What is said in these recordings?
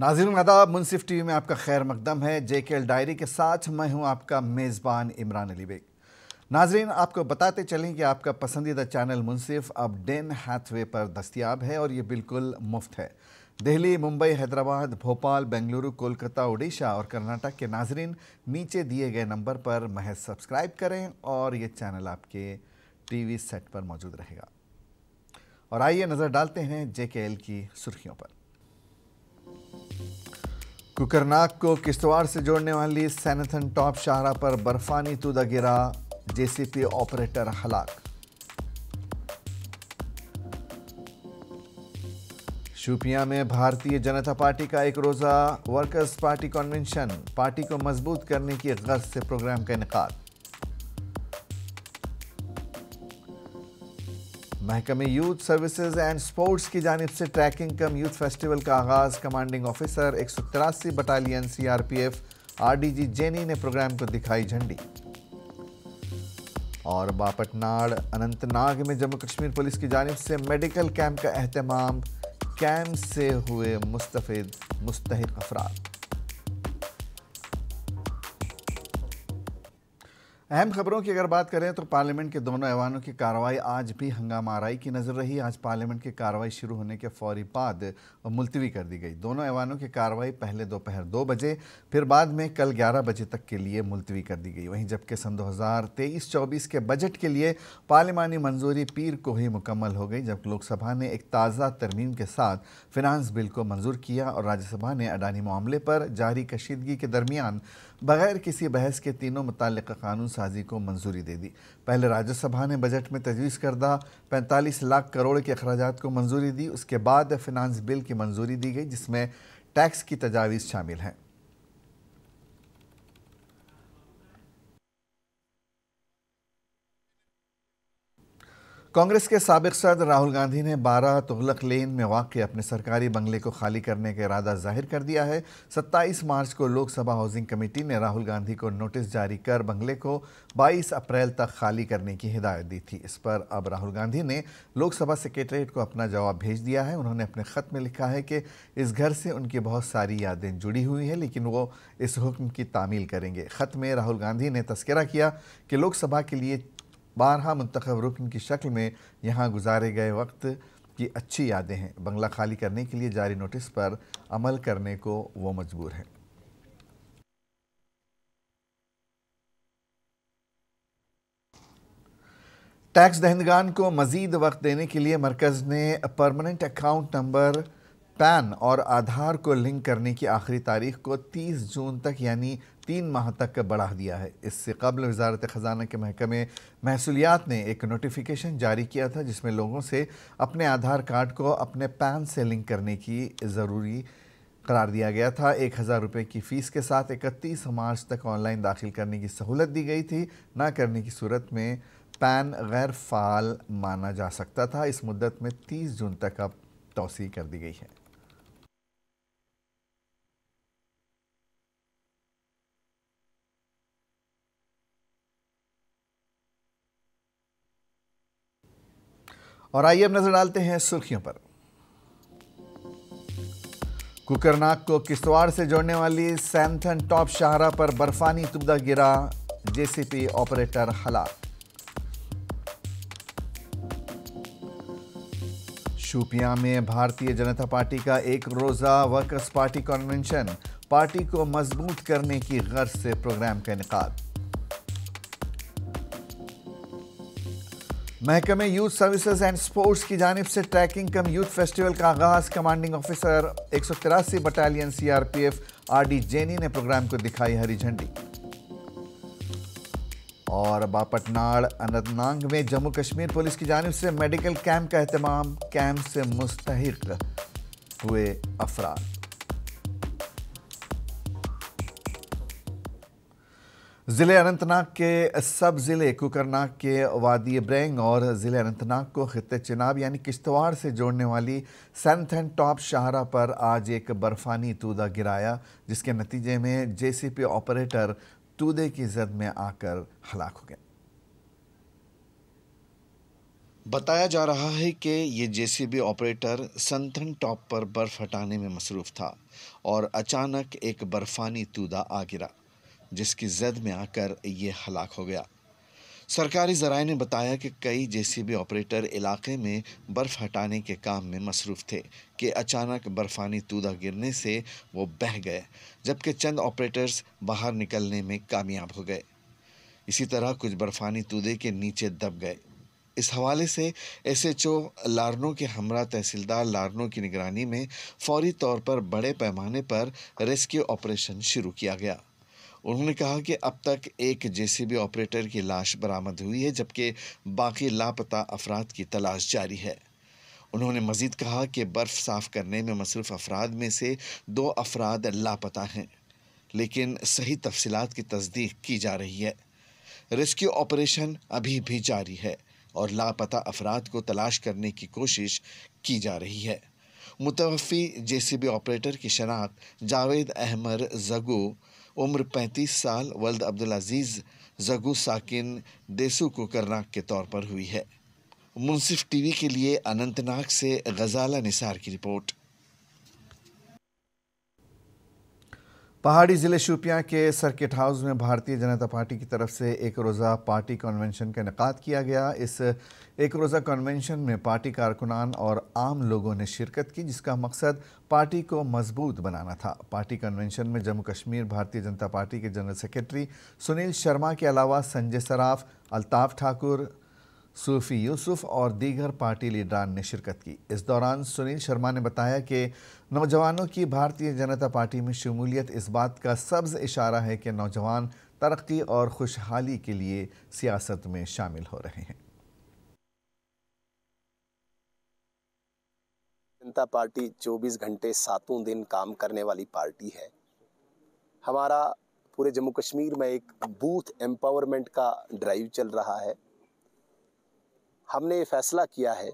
नाजिर आदाब, मुनसिफ टीवी में आपका खैर मकदम है। जे के एल डायरी के साथ मैं हूँ आपका मेज़बान इमरान अली बेग। नाजरीन, आपको बताते चलें कि आपका पसंदीदा चैनल मुनसिफ अब डेन हैथवे पर दस्तियाब है और ये बिल्कुल मुफ़्त है। दिल्ली, मुंबई, हैदराबाद, भोपाल, बेंगलुरु, कोलकाता, उड़ीसा और कर्नाटक के नाजरीन, नीचे दिए गए नंबर पर महज सब्सक्राइब करें और ये चैनल आपके टीवी सेट पर मौजूद रहेगा। और आइए नज़र डालते हैं जे की सुर्खियों पर। कुकरनाग को किश्तवाड़ से जोड़ने वाली सैनथन टॉप शाहरा पर बर्फानी तूदा गिरा, जेसीपी ऑपरेटर हलाक। शूपिया में भारतीय जनता पार्टी का एक रोज़ा, वर्कर्स पार्टी कन्वेंशन, पार्टी को मज़बूत करने की गर्ज से प्रोग्राम का इनका महकमे यूथ सर्विसेज़ एंड स्पोर्ट्स की जानब से ट्रैकिंग कम यूथ फेस्टिवल का आगाज़ कमांडिंग ऑफिसर एक सौ तिरासी battalion C R P F RDG जेनी ने प्रोग्राम को दिखाई झंडी। और बापटनाड़ अनंतनाग में जम्मू कश्मीर पुलिस की जानब से मेडिकल कैंप का अहतमाम कैंप से हुए मुस्तफ़ मुस्तक अफराद। अहम खबरों की अगर बात करें तो पार्लियामेंट के दोनों ऐवानों की कार्रवाई आज भी हंगामा आराई की नज़र रही। आज पार्लियामेंट की कार्रवाई शुरू होने के फौरी बाद मुलतवी कर दी गई। दोनों ऐवानों की कार्रवाई पहले दोपहर दो बजे, फिर बाद में कल ग्यारह बजे तक के लिए मुलतवी कर दी गई। वहीं जबकि सन दो हज़ार तेईस चौबीस के बजट के लिए पार्लिमानी मंजूरी पीर को ही मुकम्मल हो गई जब लोकसभा ने एक ताज़ा तरमीम के साथ फिनांस बिल को मंजूर किया और राज्यसभा ने अडानी मामले पर जारी कशीदगी के दरमियान बगैर किसी बहस के तीनों मुतल कानून साजी को मंजूरी दे दी। पहले राज्यसभा ने बजट में तजवीज़ करदा 45 लाख करोड़ के अखराज को मंजूरी दी। उसके बाद फिनांस बिल की मंजूरी दी गई, जिसमें टैक्स की तजावीज़ शामिल हैं। कांग्रेस के सबक सदर राहुल गांधी ने 12 तुगलक लेन में वाक़ अपने सरकारी बंगले को खाली करने का इरादा ज़ाहिर कर दिया है। 27 मार्च को लोकसभा हाउसिंग कमेटी ने राहुल गांधी को नोटिस जारी कर बंगले को 22 अप्रैल तक खाली करने की हिदायत दी थी। इस पर अब राहुल गांधी ने लोकसभा सेक्रेटरीट को अपना जवाब भेज दिया है। उन्होंने अपने ख़त में लिखा है कि इस घर से उनकी बहुत सारी यादें जुड़ी हुई हैं, लेकिन वो इस हुक्म की तामील करेंगे। ख़त में राहुल गांधी ने तस्करा किया कि लोकसभा के लिए बारहा मंतखब रुकन की शक्ल में यहाँ गुजारे गए वक्त की अच्छी यादें हैं। बंगला खाली करने के लिए जारी नोटिस पर अमल करने को वो मजबूर हैं। टैक्स दहंदगान को मजीद वक्त देने के लिए मरकज़ ने परमानेंट अकाउंट नंबर, पैन और आधार को लिंक करने की आखिरी तारीख को 30 जून तक, यानी तीन माह तक बढ़ा दिया है। इससे कबल वजारत ख़जाना के महकमे महसूलियात ने एक नोटिफिकेशन जारी किया था, जिसमें लोगों से अपने आधार कार्ड को अपने पैन से लिंक करने की ज़रूरी करार दिया गया था। एक हज़ार रुपये की फ़ीस के साथ इकतीस मार्च तक ऑनलाइन दाखिल करने की सहूलत दी गई थी। ना करने की सूरत में पैन गैर फ़ाल माना जा सकता था। इस मुद्दत में 30 जून तक अब तोसी कर दी गई है। और आइए अब नज़र डालते हैं सुर्खियों पर। कुकरनाग को किश्तवाड़ से जोड़ने वाली सैमथन टॉप शाहरा पर बर्फानी तुबदा गिरा, जेसीपी ऑपरेटर हलाक। शूपिया में भारतीय जनता पार्टी का एक रोज़ा वर्कर्स पार्टी कन्वेंशन, पार्टी को मज़बूत करने की गर्ज से प्रोग्राम का इनका। महकमे यूथ सर्विसेज़ एंड स्पोर्ट्स की जानब से ट्रैकिंग कम यूथ फेस्टिवल का आगाज़। कमांडिंग ऑफिसर एक सौ तिरासी battalion C R P F RD जेनी ने प्रोग्राम को दिखाई हरी झंडी। और बापटनाड़ अनंतनाग में जम्मू कश्मीर पुलिस की जानब से मेडिकल कैंप का अहतमाम। कैंप से मुस्तक हुए अफराद। ज़िले अनंतनाग के सब ज़िले कुकरनाग के वादी ब्रेंग और ज़िले अनंतनाग को खत चिनाब यानी किश्तवाड़ से जोड़ने वाली सैनथन टॉप शाहरा पर आज एक बर्फ़ानी तूदा गिराया, जिसके नतीजे में जेसीपी ऑपरेटर तूदे की जद में आकर हलाक हो गए। बताया जा रहा है कि ये जेसीबी ऑपरेटर संथन टॉप पर बर्फ़ हटाने में मसरूफ था और अचानक एक बर्फानी तूदा आ गिरा। जिसकी जद में आकर ये हलाक हो गया। सरकारी जराए ने बताया कि कई जेसीबी ऑपरेटर इलाके में बर्फ़ हटाने के काम में मसरूफ़ थे, कि अचानक बर्फ़ानी तूदा गिरने से वो बह गए, जबकि चंद ऑपरेटर्स बाहर निकलने में कामयाब हो गए। इसी तरह कुछ बर्फ़ानी तूदे के नीचे दब गए। इस हवाले से एस एच ओ लारनों के हमरा तहसीलदार लारनों की निगरानी में फौरी तौर पर बड़े पैमाने पर रेस्क्यू ऑपरेशन शुरू किया गया। उन्होंने कहा कि अब तक एक जेसीबी ऑपरेटर की लाश बरामद हुई है, जबकि बाकी लापता अफराद की तलाश जारी है। उन्होंने मजीद कहा कि बर्फ़ साफ़ करने में मसरूफ़ अफराद में से दो अफराद लापता हैं, लेकिन सही तफसीत की तस्दीक की जा रही है। रेस्क्यू ऑपरेशन अभी भी जारी है और लापता अफराद को तलाश करने की कोशिश की जा रही है। मुतवफ़ी जेसीबी ऑपरेटर की शनाख्त जावेद अहमद जगू उम्र 35 साल, वल्द अब्दुल अज़ीज़ जगू साकिन देसू को करनाक के तौर पर हुई है। मुनसिफ टीवी के लिए अनंतनाग से गजाला निसार की रिपोर्ट। पहाड़ी ज़िले शोपियाँ के सर्किट हाउस में भारतीय जनता पार्टी की तरफ़ से एक रोज़ा पार्टी कन्वेंशन का इनका किया गया। इस एक रोज़ा कन्वेंशन में पार्टी कारकुनान और आम लोगों ने शिरकत की, जिसका मकसद पार्टी को मज़बूत बनाना था। पार्टी कन्वेंशन में जम्मू कश्मीर भारतीय जनता पार्टी के जनरल सेक्रेटरी सुनील शर्मा के अलावा संजय सराफ, अल्ताफ़ ठाकुर, सूफी यूसुफ और दीगर पार्टी लीडरान ने शिरकत की। इस दौरान सुनील शर्मा ने बताया कि नौजवानों की भारतीय जनता पार्टी में शमूलियत इस बात का सब्ज इशारा है कि नौजवान तरक्की और खुशहाली के लिए सियासत में शामिल हो रहे हैं। जनता पार्टी 24 घंटे सातों दिन काम करने वाली पार्टी है। हमारा पूरे जम्मू कश्मीर में एक बूथ एम्पावरमेंट का ड्राइव चल रहा है। हमने ये फैसला किया है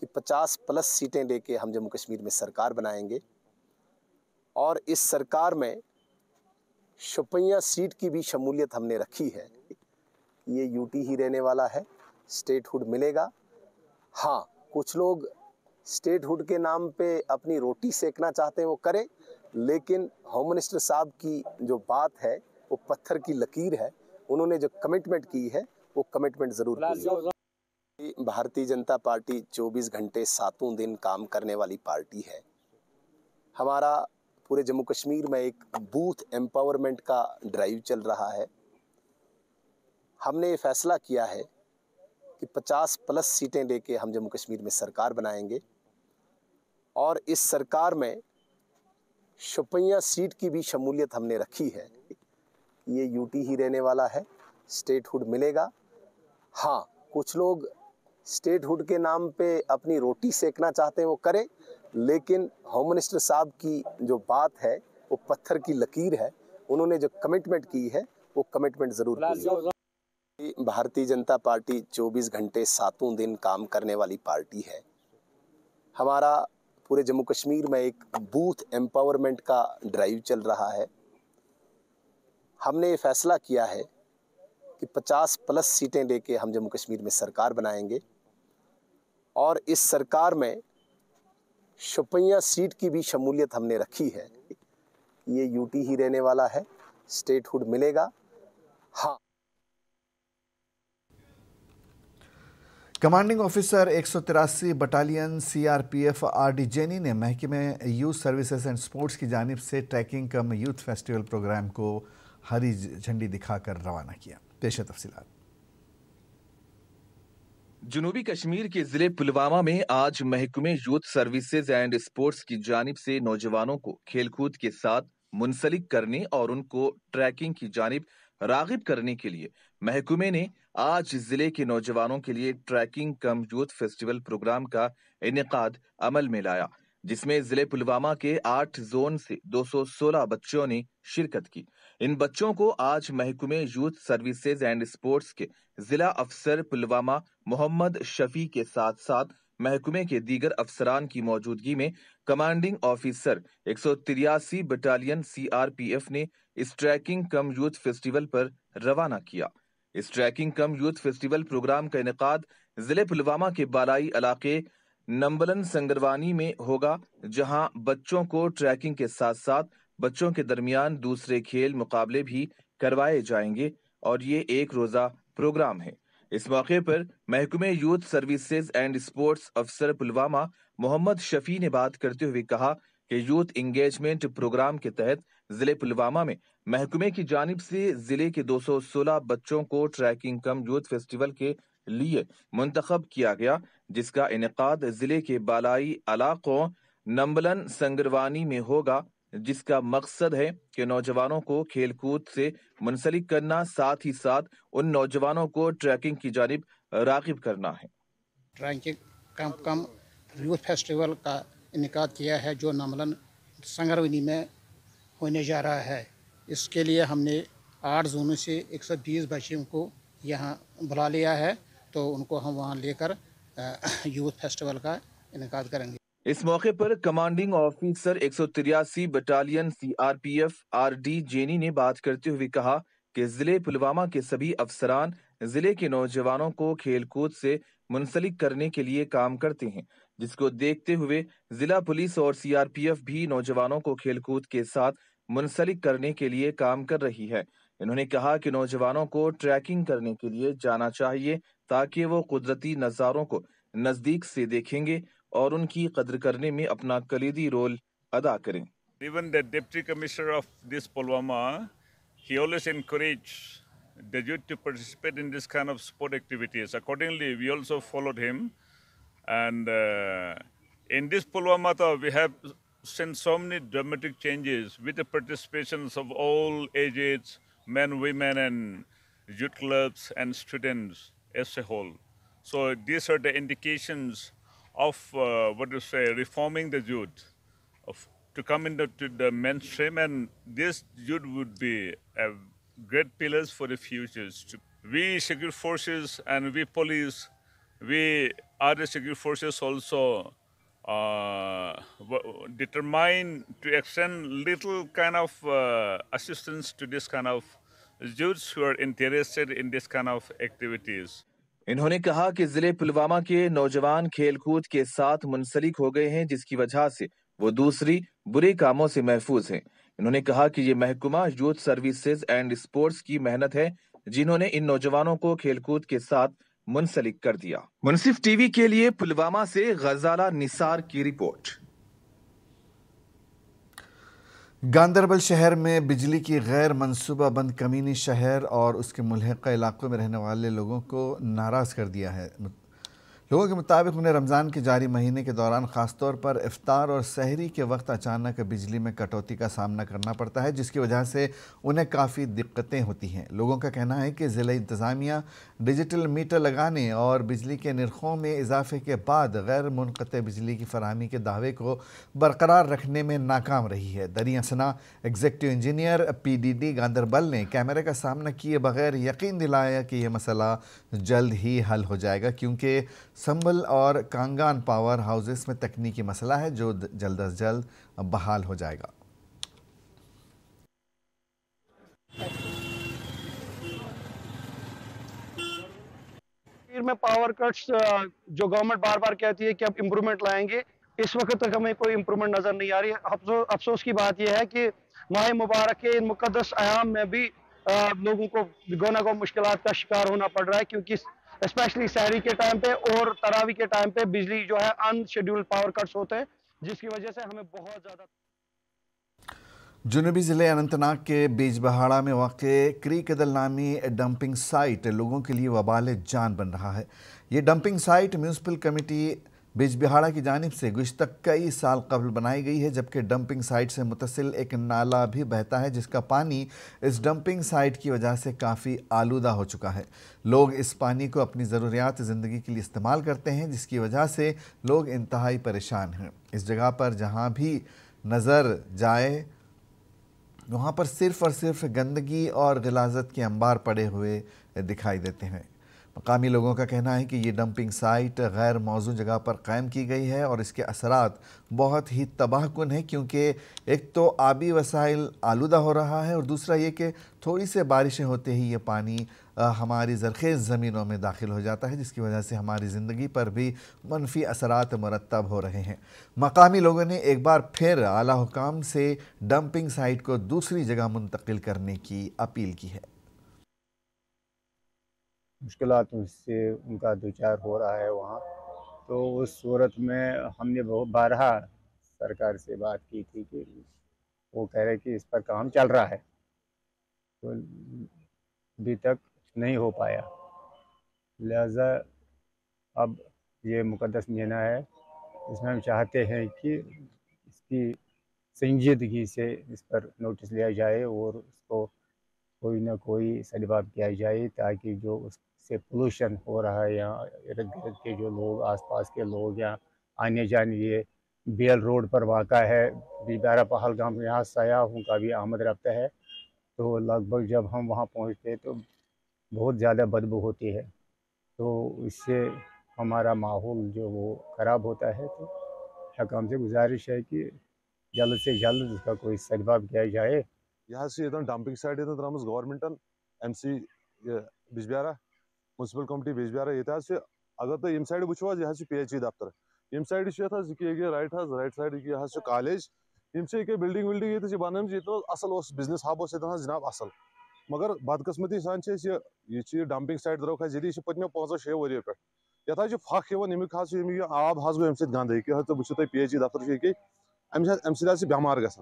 कि 50 प्लस सीटें लेके हम जम्मू कश्मीर में सरकार बनाएँगे और इस सरकार में शुपैया सीट की भी शमूलियत हमने रखी है। ये यूटी ही रहने वाला है, स्टेटहुड मिलेगा। हाँ कुछ लोग स्टेटहुड के नाम पे अपनी रोटी सेकना चाहते हैं वो करें। लेकिन होम मिनिस्टर साहब की जो बात है वो पत्थर की लकीर है। उन्होंने जो कमिटमेंट की है वो कमिटमेंट ज़रूर पूरी भारतीय जनता पार्टी 24 घंटे सातों दिन काम करने वाली पार्टी है। हमारा पूरे जम्मू कश्मीर में एक बूथ एम्पावरमेंट का ड्राइव चल रहा है। हमने ये फैसला किया है कि 50 प्लस सीटें लेके हम जम्मू कश्मीर में सरकार बनाएँगे। और इस सरकार में शुपैया सीट की भी शमूलियत हमने रखी है। ये यूटी ही रहने वाला है स्टेटहुड मिलेगा। हाँ कुछ लोग स्टेटहुड के नाम पे अपनी रोटी सेकना चाहते हैं वो करें लेकिन होम मिनिस्टर साहब की जो बात है वो पत्थर की लकीर है। उन्होंने जो कमिटमेंट की है वो कमिटमेंट ज़रूर भारतीय जनता पार्टी 24 घंटे सातों दिन काम करने वाली पार्टी है। हमारा पूरे जम्मू कश्मीर में एक बूथ एम्पावरमेंट का ड्राइव चल रहा है। हमने ये फैसला किया है कि 50 प्लस सीटें लेके हम जम्मू कश्मीर में सरकार बनाएँगे और इस सरकार में शुपैया सीट की भी शमूलियत हमने रखी है। ये यूटी ही रहने वाला है, स्टेटहुड मिलेगा। हाँ। कमांडिंग ऑफिसर एक सौ तिरासी बटालियन सीआरपीएफ आरडी जेनी ने महकमे यूथ सर्विसेज़ एंड स्पोर्ट्स की जानब से trekking cum youth festival programme को हरी झंडी दिखाकर रवाना किया। पेश तफसीत जनूबी कश्मीर के ज़िले पुलवामा में आज महकमे यूथ सर्विसेज़ एंड स्पोर्ट्स की जानब से नौजवानों को खेलकूद के साथ मुंसलिक करने और उनको ट्रैकिंग की जानब रागिब करने के लिए महकमे ने आज ज़िले के नौजवानों के लिए trekking cum youth festival programme का इनका अमल में लाया, जिसमें ज़िले पुलवामा के आठ जोन से 216 बच्चों ने शिरकत की। इन बच्चों को आज महकुमे यूथ सर्विसेज़ एंड स्पोर्ट्स के जिला अफसर पुलवामा मोहम्मद शफी के साथ साथ महकुमे के दीगर अफसरान की मौजूदगी में कमांडिंग ऑफिसर एक सौ तिरासी बटालियन सीआरपीएफ ने इस ट्रैकिंग कम यूथ फेस्टिवल पर रवाना किया। इस trekking cum youth festival programme का इनका ज़िले पुलवामा के बालाई इलाके नंबलन संगरवानी में होगा, जहाँ बच्चों को ट्रैकिंग के साथ साथ बच्चों के दरमियान दूसरे खेल मुकाबले भी करवाए जाएँगे और ये एक रोजा प्रोग्राम है। इस मौके पर महकमे यूथ सर्विसेज़ एंड स्पोर्ट्स अफसर पुलवामा मोहम्मद शफी ने बात करते हुए कहा कि यूथ इंगेजमेंट प्रोग्राम के तहत ज़िले पुलवामा में। महकमे की जानब से ज़िले के 216 बच्चों को ट्रैकिंग कम यूथ फेस्टिवल के लिए मुंतखब किया गया, जिसका इनका ज़िले के बालाई इलाकों नंबलन संगरवानी में होगा, जिसका मकसद है कि नौजवानों को खेलकूद से मुंसलिक करना, साथ ही साथ उन नौजवानों को ट्रैकिंग की जानब रागिब करना है। Trekking cum cum youth festival का इनका किया है, जो नमलन संगरवनी में होने जा रहा है। इसके लिए हमने आठ जोनों से 120 बच्चों को यहाँ बुला लिया है। तो उनको हम वहाँ लेकर यूथ फेस्टिवल का इनका करेंगे। इस मौके पर कमांडिंग ऑफिसर एक सौ तिरासी बटालियन सीआरपीएफ आरडी जेनी ने बात करते हुए कहा कि ज़िले पुलवामा के सभी अफसरान ज़िले के नौजवानों को खेलकूद से मुंसलिक करने के लिए काम करते हैं, जिसको देखते हुए जिला पुलिस और सीआरपीएफ भी नौजवानों को खेलकूद के साथ मुंसलिक करने के लिए काम कर रही है। इन्होंने कहा कि नौजवानों को ट्रैकिंग करने के लिए जाना चाहिए ताकि वो कुदरती नजारों को नज़दीक से देखेंगे और उनकी कदर करने में अपना कलीदी रोल अदा करें। Even the deputy commissioner of this Pulwama he always encourage the youth to participate in this kind of sport activities accordingly we also followed him and in this Pulwama तो we have seen so many dramatic changes with the participations of all ages, men, women, and youth clubs and students as a whole. So these are the indications of uh, what you say, reforming the youth, of, to come into the mainstream, and this youth would be a great pillars for the futures. We security forces and we police, we other security forces also uh, determine to extend little kind of uh, assistance to this kind of youths who are interested in this kind of activities. इन्होंने कहा कि ज़िले पुलवामा के नौजवान खेलकूद के साथ मुंसलिक हो गए हैं जिसकी वजह से वो दूसरी बुरे कामों से महफूज हैं इन्होंने कहा कि ये महकुमा यूथ सर्विसेज़ एंड स्पोर्ट्स की मेहनत है जिन्होंने इन नौजवानों को खेलकूद के साथ मुंसलिक कर दिया। मुनसिफ टीवी के लिए पुलवामा से गजाला निसार की रिपोर्ट। गांधरबल शहर में बिजली की गैर मनसूबा बंद कमीनी शहर और उसके मुलहका इलाकों में रहने वाले लोगों को नाराज़ कर दिया है। लोगों के मुताबिक उन्हें रमज़ान के जारी महीने के दौरान ख़ासतौर पर इफ्तार और सहरी के वक्त अचानक बिजली में कटौती का सामना करना पड़ता है, जिसकी वजह से उन्हें काफ़ी दिक्कतें होती हैं। लोगों का कहना है कि ज़िले इंतज़ामिया डिजिटल मीटर लगाने और बिजली के नरखों में इजाफे के बाद गैर मुनक़ बिजली की फरहमी के दावे को बरकरार रखने में नाकाम रही है। दरी असना executive engineer P D D Ganderbal ने कैमरे का सामना किए बगैर यकीन दिलाया कि यह मसला जल्द ही हल हो जाएगा, क्योंकि संबल और कांगान पावर हाउसेस में तकनीकी मसला है, जो जल्द अज जल्द बहाल हो जाएगा। में पावर कट्स जो गवर्नमेंट बार बार कहती है कि अब इम्प्रूवमेंट लाएँगे, इस वक्त तक हमें कोई इम्प्रूवमेंट नज़र नहीं आ रही। है अफसोस की बात यह है कि माह मुबारक के इन मुकदस आयाम में भी लोगों को गोना को मुश्किल का शिकार होना पड़ रहा है, क्योंकि स्पेशली शहरी के टाइम पे और तरावी के टाइम पे बिजली जो है अनशेड्यूल्ड पावर कट्स होते हैं, जिसकी वजह से हमें बहुत ज़्यादा जुनूबी ज़िले अनंतनाग के बीजबहाड़ा में वाक़ क्री कदल नामी डंपिंग साइट लोगों के लिए वबाल जान बन रहा है। ये dumping site municipal committee Bijbehara की जानब से गुज्त कई साल कबल बनाई गई है, जबकि डंपिंग साइट से मुतसिल एक नाला भी बहता है, जिसका पानी इस डंपिंग साइट की वजह से काफ़ी आलूदा हो चुका है। लोग इस पानी को अपनी ज़रूरियात ज़िंदगी के लिए इस्तेमाल करते हैं, जिसकी वजह से लोग इंतहाई परेशान हैं। इस जगह पर जहाँ भी नज़र जाए, वहाँ पर सिर्फ़ और सिर्फ़ गंदगी और गलाजत के अंबार पड़े हुए दिखाई देते हैं। मकामी लोगों का कहना है कि ये डंपिंग साइट गैर मौजू जगह पर कायम की गई है और इसके असरात बहुत ही तबाहकुन है क्योंकि एक तो आबी वसाइल आलूदा हो रहा है और दूसरा ये कि थोड़ी से बारिशें होते ही ये पानी हमारी जरखेज़ ज़मीनों में दाखिल हो जाता है, जिसकी वजह से हमारी ज़िंदगी पर भी मनफी असरात मरतब हो रहे हैं। मकामी लोगों ने एक बार फिर आला हुकाम से डंपिंग साइट को दूसरी जगह मुंतकिल करने की अपील की है। मुश्किल से उनका दो चार हो रहा है वहाँ। तो उस सूरत में हमने बहुत बारहा सरकार से बात की थी कि वो कह रहे कि इस पर काम चल रहा है। तो अभी तक नहीं हो पाया। लिहाजा अब ये मुकदस महीना है। इसमें हम चाहते हैं कि इसकी संजीदगी से इस पर नोटिस लिया जाए और उसको कोई ना कोई सदबाब किया जाए ताकि जो उससे पोलूशन हो रहा है यहाँ इर्द गिर्द के जो लोग, आसपास के लोग यहाँ आने जाने ये बेल रोड पर वाक़ है बीबारा पहलगाम यहाँ सयाहों का भी आमद रफ्ता है। तो लगभग जब हम वहाँ पहुँचते तो बहुत ज़्यादा बदबू होती है। तो इससे हमारा माहौल जो वो ख़राब होता है तो हकाम से गुजारिश है कि जल्द से जल्द इसका कोई सदबाब किया जाए। यहाँ से dumping side तराम government M C Bijbehara municipal committee Bijbehara ये अगर तुम यम साइड वो यह पी एच ई दफ्तर यम साइड ये राइट राइट साइड यह कॉलेज यम बिल्डिंग विल्डिंग ये बन असल बिज़नेस हब जनाब असल मगर बदकस्मती सान यह डंपिंग साइट द्रोक ये पत्म पांचो शे वरियो पे ये फख अमुक आब गो अम गंद तो वो पी एच ई दफ्तर ये अम बेमार ग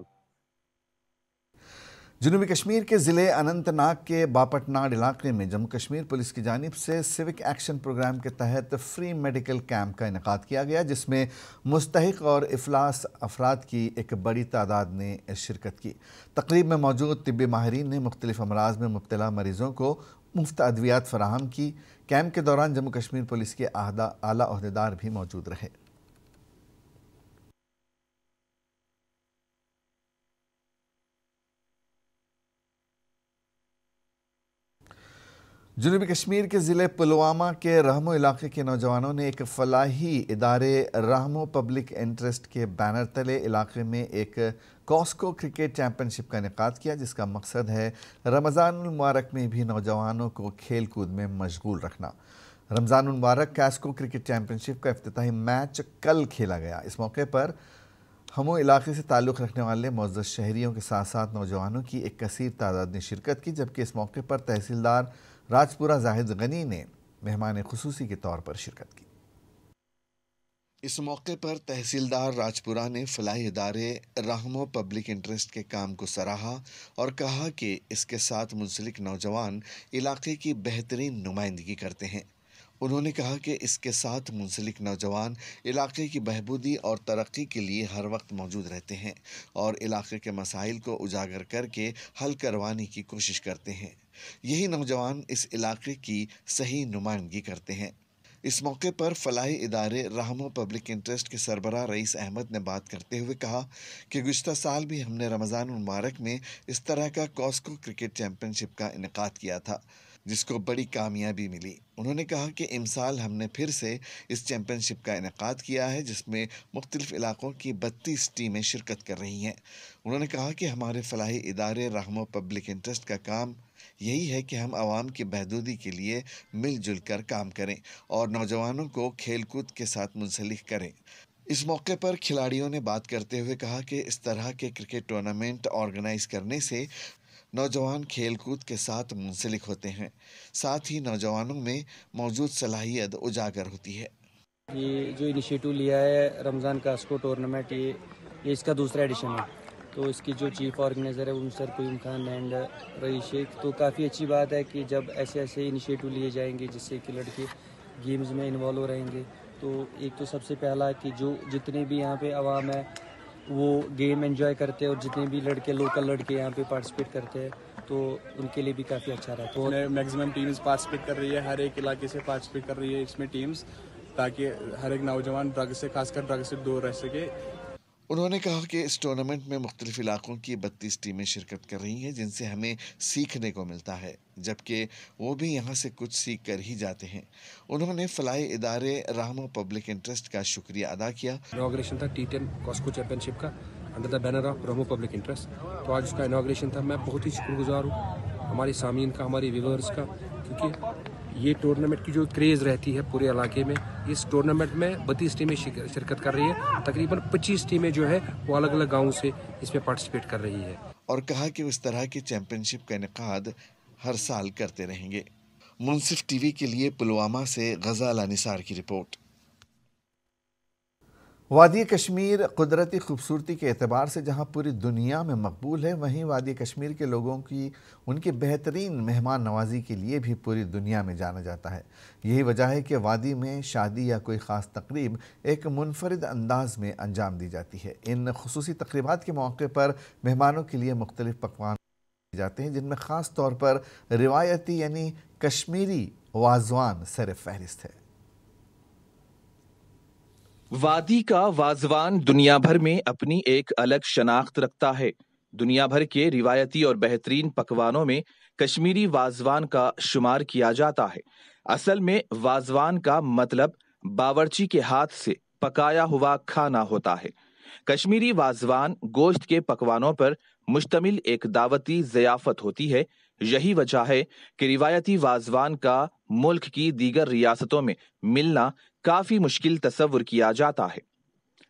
जनूबी कश्मीर के ज़िले अनंतनाग के बापटनाड इलाके में जम्मू कश्मीर पुलिस की जानब से सिविक एक्शन प्रोग्राम के तहत फ्री मेडिकल कैंप का इनका किया गया, जिसमें मुस्तक और अफलास अफराद की एक बड़ी तादाद ने शिरकत की। तकरीब में मौजूद तबी माहरीन ने मुख्तलिफ़ अमराज में मुबतला मरीज़ों को मुफ़्त अद्वियात फराहम की। कैंप के दौरान जम्मू कश्मीर पुलिस के आला अहदेदार भी मौजूद रहे। जनूबी कश्मीर के ज़िले पुलवामा के रहमो इलाके के नौजवानों ने एक फलाही इदारे रहमो पब्लिक इंटरेस्ट के बैनर तले इलाके में एक कॉस्को क्रिकेट चैम्पियनशिप का इनका किया, जिसका मकसद है रमज़ान मुबारक में भी नौजवानों को खेल कूद में मशगूल रखना। रमज़ान मुबारक कैस्को क्रिकेट चैम्पियनशिप का अफ्ताही मैच कल खेला गया। इस मौके पर हमो इलाके से ताल्लुक़ रखने वाले मोज़ शहरीों के साथ साथ नौजवानों की एक कसर तादाद ने शिरकत की, जबकि इस मौके पर तहसीलदार राजपुरा जाहिद गनी ने मेहमान खसूसी के तौर पर शिरकत की। इस मौके पर तहसीलदार राजपुरा ने फलाई इदारे राहमो पब्लिक इंटरेस्ट के काम को सराहा और कहा कि इसके साथ मुंसलिक नौजवान इलाके की बेहतरीन नुमाइंदगी करते हैं। उन्होंने कहा कि इसके साथ मुंसलिक नौजवान इलाके की बहबूदी और तरक्की के लिए हर वक्त मौजूद रहते हैं और इलाके के मसाइल को उजागर करके हल करवाने की कोशिश करते हैं। यही नौजवान इस इलाके की सही नुमाइंदगी करते हैं। इस मौके पर फलाही इदारे रहमो पब्लिक इंटरेस्ट के सरबरा रईस अहमद ने बात करते हुए कहा कि गुज्तर साल भी हमने रमज़ान मुबारक में इस तरह का कॉस्को क्रिकेट चैम्पियनशिप का इनका किया था। जिसको बड़ी कामयाबी मिली। उन्होंने कहा कि इमसाल हमने फिर से इस चैम्पियनशिप का इनका किया है, जिसमें मुख्तलिफ़ इलाकों की बत्तीस टीमें शिरकत कर रही हैं। उन्होंने कहा कि हमारे फलाही इदारे, रहमो, पब्लिक इंटरेस्ट का काम यही है कि हम आवाम की बहदूदी के लिए मिलजुल कर काम करें और नौजवानों को खेल कूद के साथ मुंसलिक करें। इस मौके पर खिलाड़ियों ने बात करते हुए कहा कि इस तरह के क्रिकेट टूर्नामेंट ऑर्गेनाइज करने से नौजवान खेल कूद के साथ मुंसलिक होते हैं। साथ ही नौजवानों में मौजूद सलाहियत उजागर होती है। ये जो इनिशिएटिव लिया है रमज़ान का स्को टूर्नामेंट ये ये इसका दूसरा एडिशन है। तो इसकी जो चीफ ऑर्गेनाइज़र है, उनसर कोईम खान एंड रईस शेख तो काफ़ी अच्छी बात है कि जब ऐसे ऐसे इनिशिएटिव लिए जाएँगे, जिससे कि लड़के गेम्स में इन्वॉल्व रहेंगे तो एक तो सबसे पहला कि जो जितने भी यहाँ पे आवाम है वो गेम एंजॉय करते हैं और जितने भी लड़के लोकल लड़के यहाँ पे पार्टिसिपेट करते हैं तो उनके लिए भी काफ़ी अच्छा रहता है। मैक्सिमम टीम्स पार्टिसिपेट कर रही है, हर एक इलाके से पार्टिसिपेट कर रही है इसमें टीम्स ताकि हर एक नौजवान ड्रग से, खासकर ड्रग से दूर रह सके। उन्होंने कहा कि इस टूर्नामेंट में मुख्तलिफ़ इलाकों की बत्तीस टीमें शिरकत कर रही हैं, जिनसे हमें सीखने को मिलता है, जबकि वो भी यहाँ से कुछ सीख कर ही जाते हैं। उन्होंने फलाई इदारे रहमो पब्लिक इंटरेस्ट का शुक्रिया अदा किया। इनाग्रेशन था टी टेन कॉस्को चैंपियनशिप का under the banner of Rahmo public interest तो आज उसका इनाग्रेशन था। मैं बहुत ही शुक्रगुजार हूँ हमारे सामीन का, हमारे व्यूवर्स का, क्योंकि ये टूर्नामेंट की जो क्रेज़ रहती है पूरे इलाके में, इस टूर्नामेंट में बत्तीस टीमें शिरकत कर रही है। तकरीबन पच्चीस टीमें जो है, वो अलग अलग गाँव से इसमें पार्टिसिपेट कर रही है। और कहा कि उस तरह की चैंपियनशिप का इनका, हर साल करते रहेंगे। मुनसिफ टीवी के लिए पुलवामा से गजाला निसार की रिपोर्ट। वादी कश्मीर कुदरती खूबसूरती के अतबार से जहाँ पूरी दुनिया में मकबूल है, वहीं वादी कश्मीर के लोगों की, उनकी बेहतरीन मेहमान नवाजी के लिए भी पूरी दुनिया में जाना जाता है। यही वजह है कि वादी में शादी या कोई ख़ास तकरीब एक मुनफरद अंदाज में अंजाम दी जाती है। इन खसूस तकरीबा के मौके पर मेहमानों के लिए मुख्तलिफ़ पकवान जाते हैं, जिनमें ख़ास तौर पर रिवायती यानी कश्मीरी वाजवान सर फहरिस्त है। वादी का वाजवान दुनिया भर में अपनी एक अलग शनाख्त रखता है। दुनिया भर के रिवायती और बेहतरीन पकवानों में कश्मीरी वाजवान का शुमार किया जाता है। असल में वाजवान का मतलब बावर्ची के हाथ से पकाया हुआ खाना होता है। कश्मीरी वाजवान गोश्त के पकवानों पर मुश्तमिल एक दावती जयाफत होती है। यही वजह है कि रिवायती वाजवान का मुल्क की दीगर रियासतों में मिलना काफ़ी मुश्किल तस्वुर किया जाता है।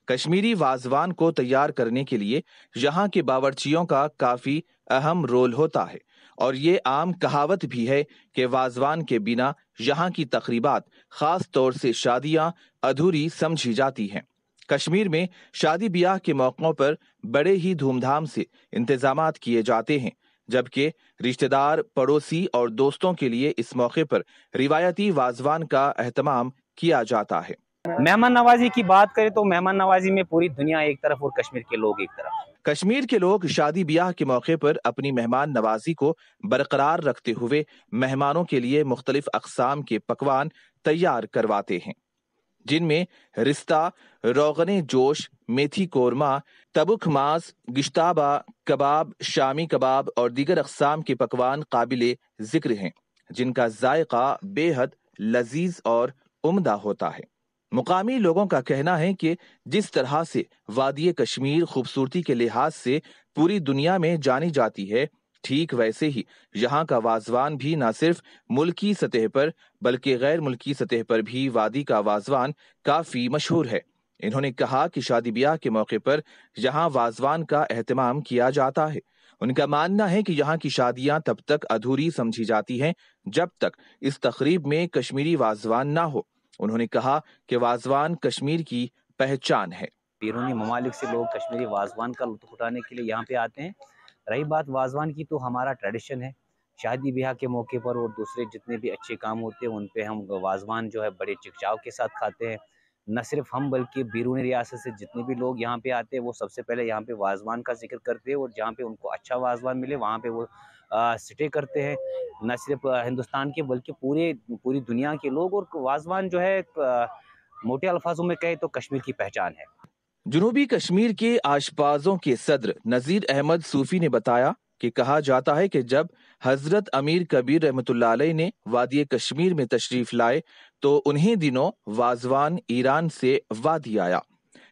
कश्मीरी वाजवान को तैयार करने के लिए यहाँ के बावर्चियों का काफ़ी अहम रोल होता है और ये आम कहावत भी है कि वाजवान के बिना यहाँ की तकरीबात, खास तौर से शादियाँ, अधूरी समझी जाती हैं। कश्मीर में शादी ब्याह के मौकों पर बड़े ही धूमधाम से इंतज़ाम किए जाते हैं। जबकि रिश्तेदार पड़ोसी और दोस्तों के लिए इस मौके पर रिवायती वाजवान का अहतमाम किया जाता है। मेहमान नवाजी की बात करें तो मेहमान नवाजी में पूरी दुनिया एक तरफ़ और कश्मीर के लोग एक तरफ़। कश्मीर के लोग शादी ब्याह के मौके पर अपनी मेहमान नवाजी को बरकरार रखते हुए मेहमानों के लिए मुख्तलिफ़ अकसाम के पकवान तैयार करवाते हैं। जिनमें रिश्ता, रोगने जोश, मेथी कोरमा, तबुख मांस, गिश्ताबा कबाब, शामी कबाब और दीगर अकसाम के पकवान काबिल ज़िक्र हैं, जिनका जायका बेहद लजीज और उम्दा होता है। मुकामी लोगों का कहना है कि जिस तरह से वादी कश्मीर खूबसूरती के लिहाज से पूरी दुनिया में जानी जाती है ठीक वैसे ही। यहाँ का वाजवान भी न सिर्फ़ मुल्की सतह पर, बल्कि गैर मुल्की सतह पर भी वादी का वाजवान काफ़ी मशहूर है। इन्होंने कहा कि शादी ब्याह के मौके पर यहाँ वाजवान का एहतमाम किया जाता है। उनका मानना है कि यहाँ की शादियाँ तब तक अधूरी समझी जाती हैं, जब तक इस तकरीब में कश्मीरी वाजवान ना हो। उन्होंने कहा कि वाजवान कश्मीर की पहचान है। बैरूनी ममालिक से लोग कश्मीरी वाजवान का लुत्फ उठाने के लिए यहाँ पे आते हैं। रही बात वाजवान की तो हमारा ट्रेडिशन है। शादी ब्याह के मौके पर और दूसरे जितने भी अच्छे काम होते हैं उन पे हम वाजवान जो है बड़े चिकचाव के साथ खाते हैं। न सिर्फ़ हम बल्कि बैरून रियासत से जितने भी लोग यहाँ पे आते हैं वो सबसे पहले यहाँ पे वाजवान का ज़िक्र करते हैं और जहाँ पे उनको अच्छा वाजवान मिले वहाँ पे वो स्टे करते हैं। न सिर्फ़ हिंदुस्तान के बल्कि पूरे पूरी दुनिया के लोग और वाजवान जो है मोटे अल्फाजों में कहे तो कश्मीर की पहचान है। जनूबी कश्मीर के आशपाजों के सदर नजीर अहमद सूफी ने बताया कि कहा जाता है कि जब हज़रत अमीर कबीर रहमत ने वादी कश्मीर में तशरीफ़ लाए तो उन्हीं दिनों वाजवान ईरान से वादी आया।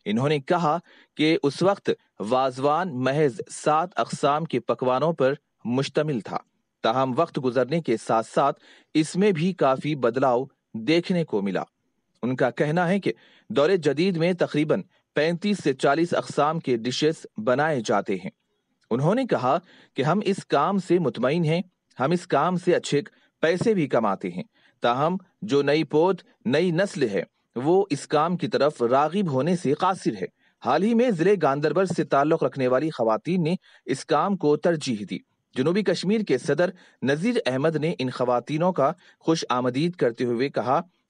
इन्होंने कहा कि उस वक्त वाजवान महज सात अकसाम के पकवानों पर मुश्तमिल था। ताहम वक्त गुजरने के साथ साथ इसमें भी काफ़ी बदलाव देखने को मिला। उनका कहना है कि दौरे जदीद में तकरीबन 35 से 40 अकसाम के डिशेस बनाए जाते हैं। उन्होंने कहा कि हम इस काम से मुतमिन हैं, हम इस काम से अच्छे पैसे भी कमाते हैं। ताहम, जो नई पोत, नई नस्ल है, वो इस काम की तरफ़ रागिब होने से कासिर है। हाल ही में ज़िले गांधरबल से ताल्लुक रखने वाली खातन ने इस काम को तरजीह दी। जनूबी कश्मीर के सदर नजीर अहमद ने इन खातनों का खुश आमदीद करते हुए कहा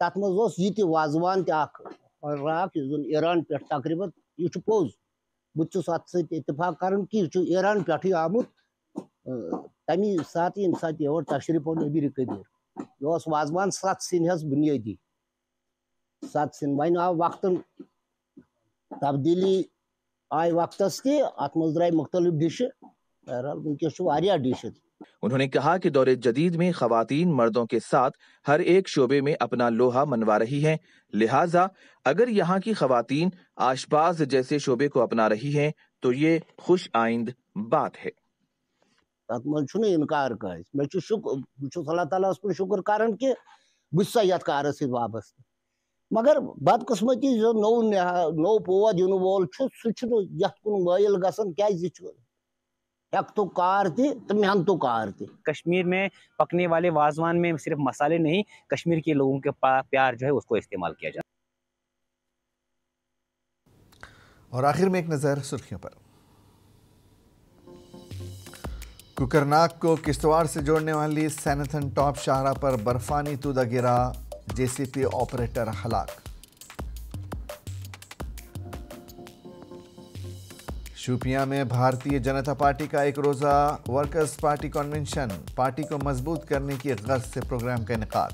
तथ मज यह वाजवान तक ईरान पे तकरीबन यह पोज बहुत अत इतफाक कर कि यह ईरान पे आमुत तमी सात ये सात योर तशरीफ़ नबी कबीर यह वाजवान सत सिन बुनियादी सत सिन वन आव वक्त तब्दीली आय वक्त अत मज द्राय मुख्तलिफ़ डिश बहरहाल वनकस डिश उन्होंने कहा कि दौरे जदीद में खातन मर्दों के साथ हर एक शोबे में अपना लोहा मनवा रही हैं। लिहाजा, अगर यहाँ की खातन आशपाज जैसे शोबे को अपना रही हैं तो ये खुश आइंद बात है। इनकार कह शुक्र बहुत अल्लाह ताला शुक्र कर कि कार वाबस्त मगर बदकस्मती जो नौ नौ पोद इन वोल सह कुन मायल गसन क्या तो कार थी तो मेहनत कार थी। कश्मीर में पकने वाले वाजवान में सिर्फ़ मसाले नहीं कश्मीर के लोगों के प्यार जो है उसको इस्तेमाल किया जाता और आखिर में एक नज़र सुर्खियों पर। कुकरनाग को किश्तवाड़ से जोड़ने वाली सैनथन टॉप शाहरा पर बर्फानी तूदा गिरा जेसीपी ऑपरेटर हलाक। शूपिया में भारतीय जनता पार्टी का एक रोज़ा वर्कर्स पार्टी कन्वेंशन पार्टी को मज़बूत करने की गर्ज से प्रोग्राम का इनका।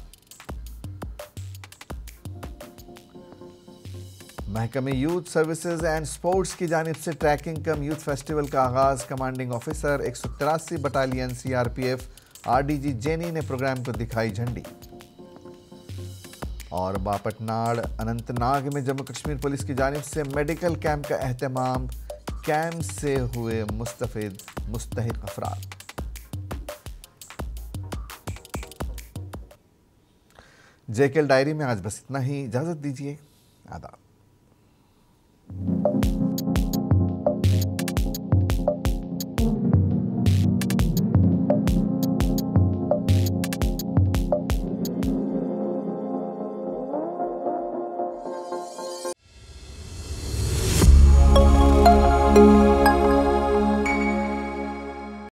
महकमे यूथ सर्विसेज़ एंड स्पोर्ट्स की जानब से ट्रैकिंग कम यूथ फेस्टिवल का आगाज़ कमांडिंग ऑफिसर एक सौ तिरासी battalion C R P F RDG जेनी ने प्रोग्राम को दिखाई झंडी। और बापटनाड़, अनंतनाग में जम्मू कश्मीर पुलिस की जानब से मेडिकल कैंप का अहतमाम स्कैम से हुए मुस्तफ़ मुस्तक अफराद। जेकेल डायरी में आज बस इतना ही। इजाज़त दीजिए। आदाब।